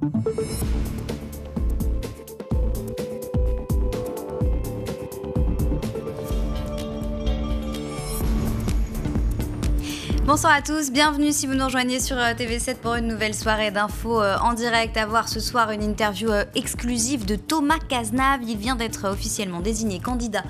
Thank you. Bonsoir à tous, bienvenue si vous nous rejoignez sur euh, TV7 pour une nouvelle soirée d'infos euh, en direct. À voir ce soir une interview euh, exclusive de Thomas Cazenave. Il vient d'être officiellement désigné candidat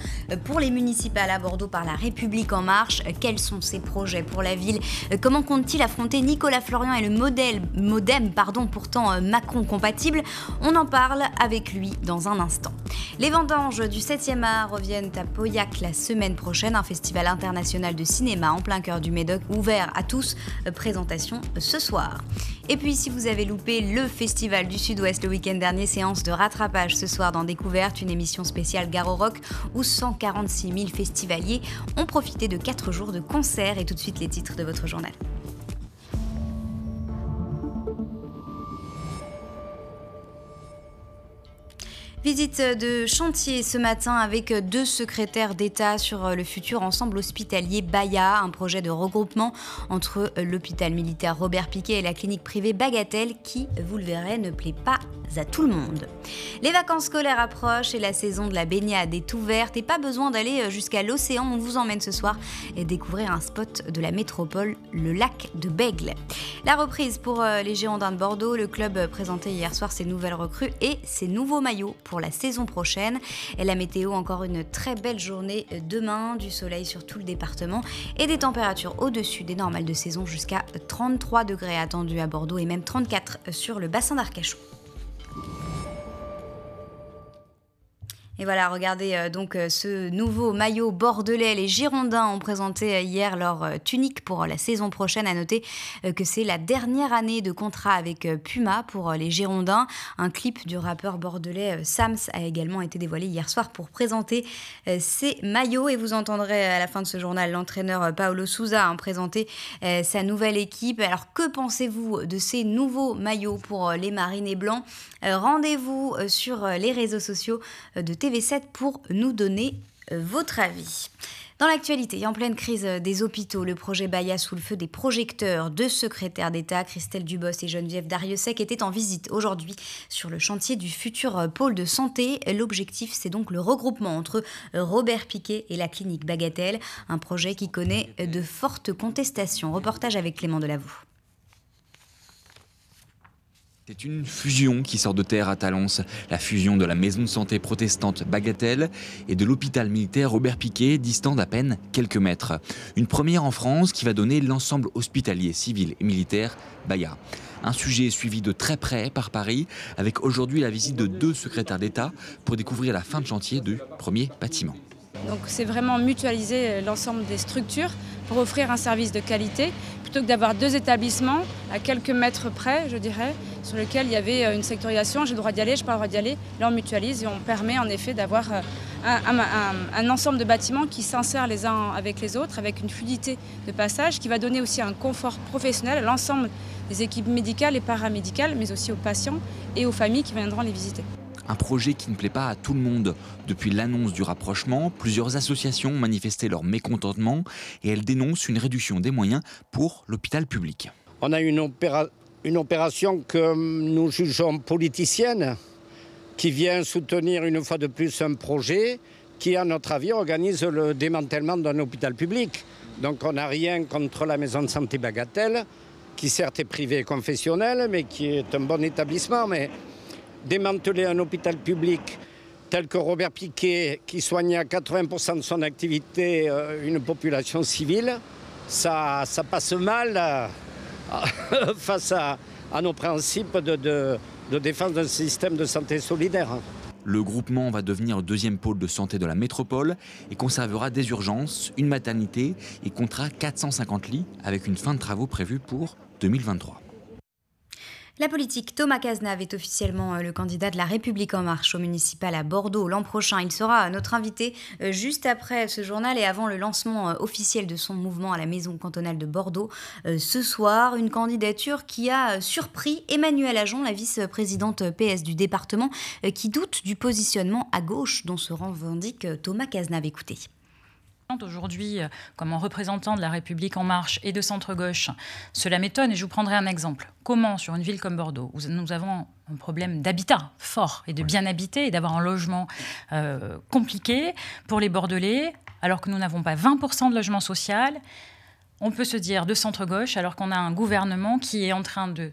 pour les municipales à Bordeaux par la République En Marche. Quels sont ses projets pour la ville? Comment compte-t-il affronter Nicolas Florian et le modèle modem, pardon, pourtant Macron compatible? On en parle avec lui dans un instant. Les vendanges du 7e art reviennent à Pauillac la semaine prochaine, un festival international de cinéma en plein cœur du Médoc à tous. Euh, présentation ce soir. Et puis si vous avez loupé le Festival du Sud-Ouest le week-end dernier, séance de rattrapage ce soir dans Découverte, une émission spéciale Garo Rock où 146 000 festivaliers ont profité de 4 jours de concerts et tout de suite les titres de votre journal. Visite de chantier ce matin avec deux secrétaires d'État sur le futur ensemble hospitalier Baya, un projet de regroupement entre l'hôpital militaire Robert Piquet et la clinique privée Bagatelle qui, vous le verrez, ne plaît pas à tout le monde. Les vacances scolaires approchent et la saison de la baignade est ouverte et pas besoin d'aller jusqu'à l'océan. On vous emmène ce soir et découvrir un spot de la métropole, le lac de Bègle. La reprise pour les Girondins de Bordeaux, le club présentait hier soir ses nouvelles recrues et ses nouveaux maillots pour la saison prochaine. Et la météo, encore une très belle journée demain, du soleil sur tout le département et des températures au-dessus des normales de saison jusqu'à 33 degrés attendus à Bordeaux et même 34 sur le bassin d'Arcachon. Et voilà, regardez euh, donc euh, ce nouveau maillot bordelais. Les Girondins ont présenté euh, hier leur tunique pour la saison prochaine. À noter que c'est la dernière année de contrat avec Puma pour les Girondins. Un clip du rappeur bordelais Sams a également été dévoilé hier soir pour présenter ces maillots. Et vous entendrez à la fin de ce journal l'entraîneur Paolo Souza présenter sa nouvelle équipe. Alors que pensez-vous de ces nouveaux maillots pour les Marines Blancs? Rendez-vous sur les réseaux sociaux de TV TV7 pour nous donner euh, votre avis. Dans l'actualité, en pleine crise des hôpitaux, le projet Baya sous le feu des projecteurs, deux secrétaires d'État, Christelle Dubos et Geneviève Dariussec, étaient en visite aujourd'hui sur le chantier du futur pôle de santé. L'objectif, c'est donc le regroupement entre Robert Piquet et la clinique Bagatelle, un projet qui connaît de fortes contestations. Reportage avec Clément Delavou. C'est une fusion qui sort de terre à Talence, la fusion de la maison de santé protestante Bagatelle et de l'hôpital militaire Robert Piquet, distant d'à peine quelques mètres. Une première en France qui va donner l'ensemble hospitalier, civil et militaire Baya. Un sujet suivi de très près par Paris, avec aujourd'hui la visite de deux secrétaires d'État pour découvrir la fin de chantier du premier bâtiment. Donc c'est vraiment mutualiser l'ensemble des structures pour offrir un service de qualité plutôt que d'avoir deux établissements à quelques mètres près, je dirais, sur lesquels il y avait euh, une sectorisation, j'ai le droit d'y aller, je n'ai pas le droit d'y aller. Là, on mutualise et on permet en effet d'avoir euh, un, ensemble de bâtiments qui s'insèrent les uns avec les autres, avec une fluidité de passage, qui va donner aussi un confort professionnel à l'ensemble des équipes médicales et paramédicales, mais aussi aux patients et aux familles qui viendront les visiter. Un projet qui ne plaît pas à tout le monde. Depuis l'annonce du rapprochement, plusieurs associations ont manifesté leur mécontentement et elles dénoncent une réduction des moyens pour l'hôpital public. On a une, une opération que nous jugeons politicienne, qui vient soutenir une fois de plus un projet qui, à notre avis, organise le démantèlement d'un hôpital public. Donc on n'a rien contre la maison de santé Bagatelle, qui certes est privée et confessionnelle, mais qui est un bon établissement. Mais démanteler un hôpital public tel que Robert Piquet, qui soignait à 80% de son activité euh, une population civile, ça, passe mal euh, face à, nos principes de défense d'un système de santé solidaire. Le groupement va devenir le deuxième pôle de santé de la métropole et conservera des urgences, une maternité et comptera 450 lits avec une fin de travaux prévue pour 2023. La politique, Thomas Cazenave est officiellement euh, le candidat de la République en marche au municipal à Bordeaux l'an prochain. Il sera notre invité euh, juste après ce journal et avant le lancement euh, officiel de son mouvement à la maison cantonale de Bordeaux ce soir. Une candidature qui a surpris Emmanuel Ajon, la vice-présidente PS du département, qui doute du positionnement à gauche dont se revendique Thomas Cazenave. Écoutez. Aujourd'hui, euh, comme en représentant de la République en marche et de centre-gauche, cela m'étonne et je vous prendrai un exemple. Comment, sur une ville comme Bordeaux, où nous avons un problème d'habitat fort et de bien habiter et d'avoir un logement euh, compliqué pour les Bordelais, alors que nous n'avons pas 20% de logement social, on peut se dire de centre-gauche, alors qu'on a un gouvernement qui est en train de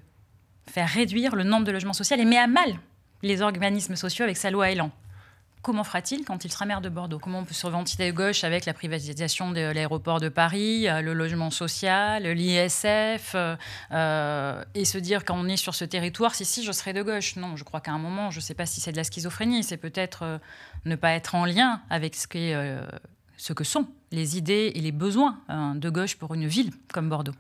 faire réduire le nombre de logements sociaux et met à mal les organismes sociaux avec sa loi Elan comment fera-t-il quand il sera maire de Bordeaux? Comment on peut se ventiler gauche avec la privatisation de l'aéroport de Paris, euh, le logement social, l'ISF, euh, euh, et se dire quand on est sur ce territoire, si, si, je serai de gauche? Non, je crois qu'à un moment, je ne sais pas si c'est de la schizophrénie, c'est peut-être ne pas être en lien avec ce, ce, que sont les idées et les besoins hein, de gauche pour une ville comme Bordeaux.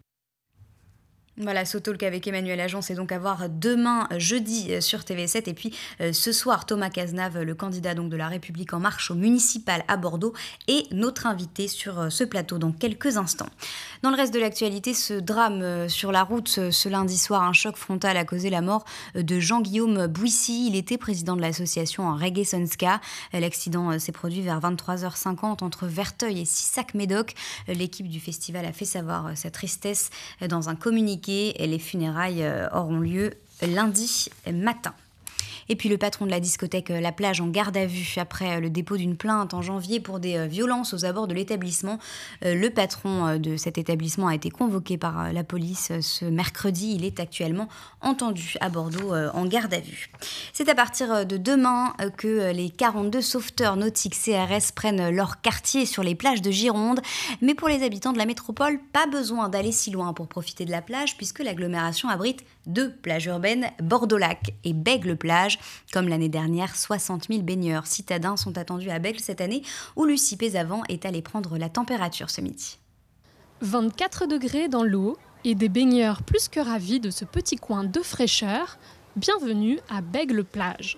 Voilà, Sotalk avec Emmanuel Agence c'est donc à voir demain, jeudi, euh, sur TV7. Et puis euh, ce soir, Thomas Cazenave, le candidat donc de La République En Marche au municipal à Bordeaux, est notre invité sur euh, ce plateau dans quelques instants. Dans le reste de l'actualité, ce drame sur la route ce lundi soir, un choc frontal a causé la mort de Jean-Guillaume Bouissy. Il était président de l'association Reggae Sonska. L'accident s'est produit vers 23h50 entre Verteuil et Sissac-Médoc. L'équipe du festival a fait savoir sa tristesse dans un communiqué les funérailles euh, auront lieu lundi matin. Et puis le patron de la discothèque euh, La Plage en garde à vue après euh, le dépôt d'une plainte en janvier pour des euh, violences aux abords de l'établissement. Le patron de cet établissement a été convoqué par la police ce mercredi. Il est actuellement entendu à Bordeaux en garde à vue. C'est à partir de demain que les 42 sauveteurs nautiques CRS prennent leur quartier sur les plages de Gironde. Mais pour les habitants de la métropole, pas besoin d'aller si loin pour profiter de la plage puisque l'agglomération abrite deux plages urbaines, Bordeaux-Lac et Bègle-Plage. Comme l'année dernière, 60 000 baigneurs citadins sont attendus à Bègle cette année, où Lucie Pézavant est allée prendre la température ce midi. 24 degrés dans l'eau et des baigneurs plus que ravis de ce petit coin de fraîcheur. Bienvenue à Bègle-Plage.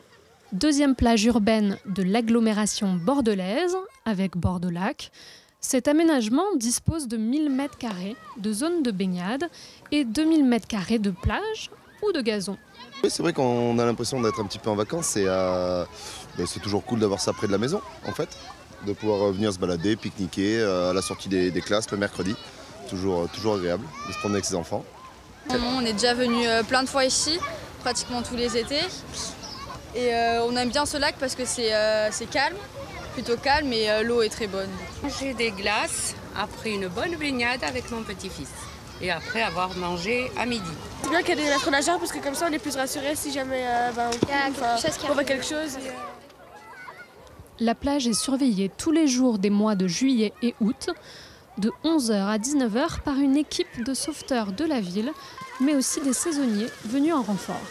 Deuxième plage urbaine de l'agglomération bordelaise, avec Bordeaux-Lac. Cet aménagement dispose de 1000 m2 de zones de baignade et 2000 m2 de plage ou de gazon. Oui, c'est vrai qu'on a l'impression d'être un petit peu en vacances et euh, ben, c'est toujours cool d'avoir ça près de la maison en fait, de pouvoir venir se balader, pique-niquer euh, à la sortie des, classes le mercredi. Toujours, euh, toujours agréable de se promener avec ses enfants. On est déjà venu plein de fois ici, pratiquement tous les étés. Et on aime bien ce lac parce que c'est calme, plutôt calme et l'eau est très bonne. J'ai des glaces après une bonne baignade avec mon petit-fils et après avoir mangé à midi. C'est bien qu'il y ait des maîtres nageurs parce que comme ça on est plus rassuré si jamais euh, ben, on, voit quelque chose. Euh. La plage est surveillée tous les jours des mois de juillet et août, de 11h à 19h par une équipe de sauveteurs de la ville, mais aussi des saisonniers venus en renfort.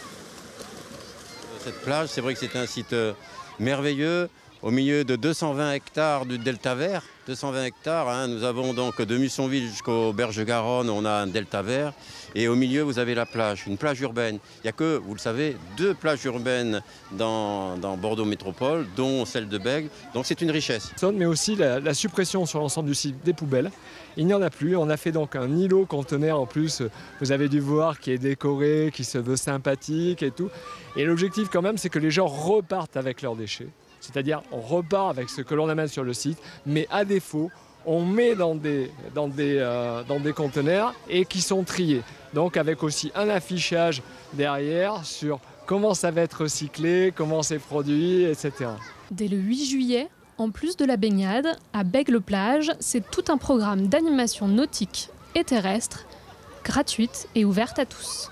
Cette plage, c'est vrai que c'est un site euh, merveilleux au milieu de 220 hectares du delta vert. 220 hectares, hein. nous avons donc de Mussonville jusqu'au Berge-Garonne, on a un delta vert. Et au milieu, vous avez la plage, une plage urbaine. Il n'y a que, vous le savez, deux plages urbaines dans, Bordeaux Métropole, dont celle de Bègue. Donc c'est une richesse. Mais aussi la, suppression sur l'ensemble du site des poubelles. Il n'y en a plus. On a fait donc un îlot conteneur en plus. Vous avez dû voir qui est décoré, qui se veut sympathique et tout. Et l'objectif quand même, c'est que les gens repartent avec leurs déchets. C'est-à-dire on repart avec ce que l'on amène sur le site, mais à défaut, on met dans des, dans euh, conteneurs et qui sont triés. Donc avec aussi un affichage derrière sur comment ça va être recyclé, comment c'est produit, etc. Dès le 8 juillet, en plus de la baignade, à Bègle-Plage, c'est tout un programme d'animation nautique et terrestre, gratuite et ouverte à tous.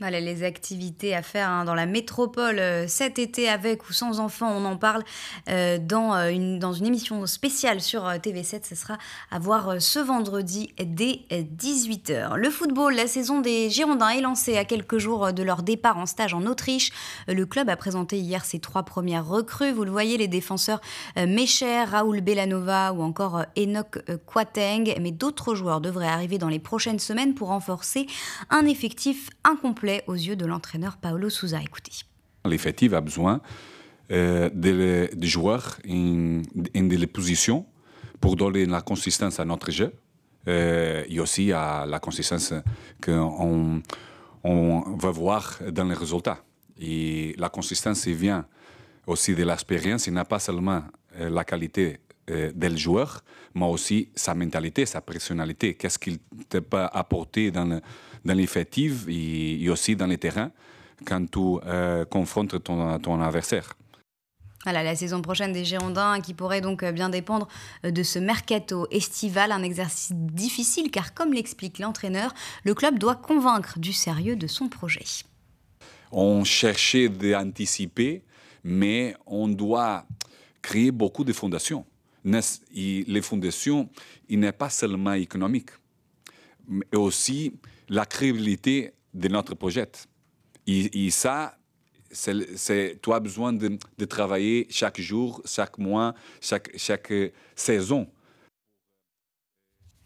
Voilà les activités à faire hein, dans la métropole euh, cet été avec ou sans enfants. On en parle euh, dans, euh, une, dans une émission spéciale sur TV7. Ce sera à voir ce vendredi dès 18h. Le football, la saison des Girondins est lancée à quelques jours de leur départ en stage en Autriche. Le club a présenté hier ses trois premières recrues. Vous le voyez, les défenseurs Mecher, Raoul Belanova ou encore Enoch Quateng. Mais d'autres joueurs devraient arriver dans les prochaines semaines pour renforcer un effectif incomplet aux yeux de l'entraîneur Paolo Souza. Écoutez. L'effectif a besoin euh, de, joueurs en, des positions pour donner la consistance à notre jeu euh, et aussi à la consistance qu'on on va voir dans les résultats. Et la consistance vient aussi de l'expérience, il n'a pas seulement euh, la qualité euh, del joueur, mais aussi sa mentalité, sa personnalité. Qu'est-ce qu'il peut apporter dans, le, dans l'effectif et, aussi dans les terrains quand tu euh, confrontes ton, ton adversaire? Voilà, la saison prochaine des Girondins qui pourrait donc bien dépendre de ce mercato estival, un exercice difficile car comme l'explique l'entraîneur, le club doit convaincre du sérieux de son projet. On cherchait d'anticiper, mais on doit créer beaucoup de fondations. Les fondations, il n'est pas seulement économique, mais aussi la crédibilité de notre projet. Et, ça, c'est, tu as besoin de, de, travailler chaque jour, chaque mois, chaque, chaque saison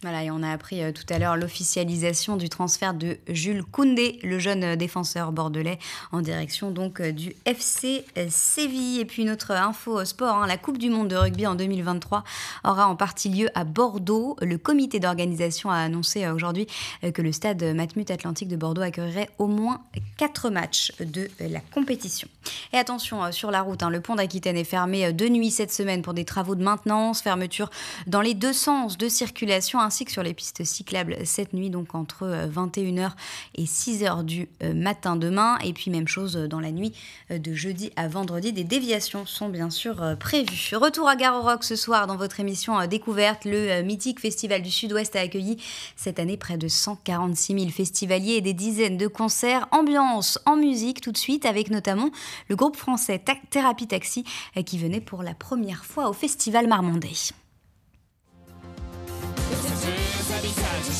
voilà, et on a appris euh, tout à l'heure l'officialisation du transfert de Jules Koundé, le jeune euh, défenseur bordelais, en direction donc euh, du FC Séville. Et puis une autre info sport, hein, la Coupe du Monde de rugby en 2023 aura en partie lieu à Bordeaux. Le comité d'organisation a annoncé aujourd'hui que le stade Matmut Atlantique de Bordeaux accueillerait au moins quatre matchs de la compétition. Et attention sur la route, hein, le pont d'Aquitaine est fermé de nuit cette semaine pour des travaux de maintenance, fermeture dans les deux sens de circulation que sur les pistes cyclables cette nuit, donc entre 21h euh, et 6h du euh, matin demain. Et puis même chose dans la nuit euh, de jeudi à vendredi. Des déviations sont bien sûr prévues. Retour à Garo Rock ce soir dans votre émission Découverte. Le mythique Festival du Sud-Ouest a accueilli cette année près de 146 000 festivaliers et des dizaines de concerts. Ambiance en musique tout de suite avec notamment le groupe français Thérapie Taxi qui venait pour la première fois au Festival Marmandais.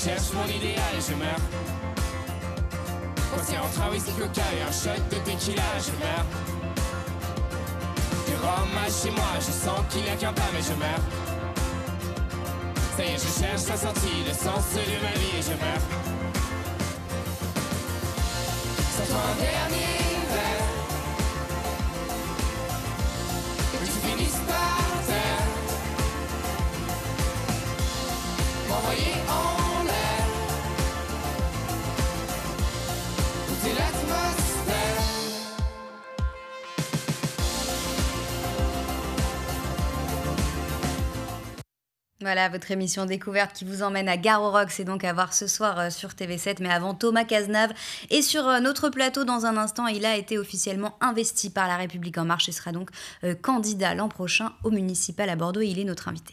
Cherche mon idéal je meurs. C'est entre un whisky coca et un shot de tequila, je meurs. Du rhum chez moi, je sens qu'il n'y a qu'un pas, mais je meurs. Ça y est, je cherche la sortie, le sens de ma vie et je meurs. Voilà, votre émission découverte qui vous emmène à Garo Rock, c'est donc à voir ce soir euh, sur TV7. Mais avant, Thomas Cazenave est sur euh, notre plateau dans un instant. Il a été officiellement investi par La République En Marche et sera donc euh, candidat l'an prochain au municipal à Bordeaux. Il est notre invité.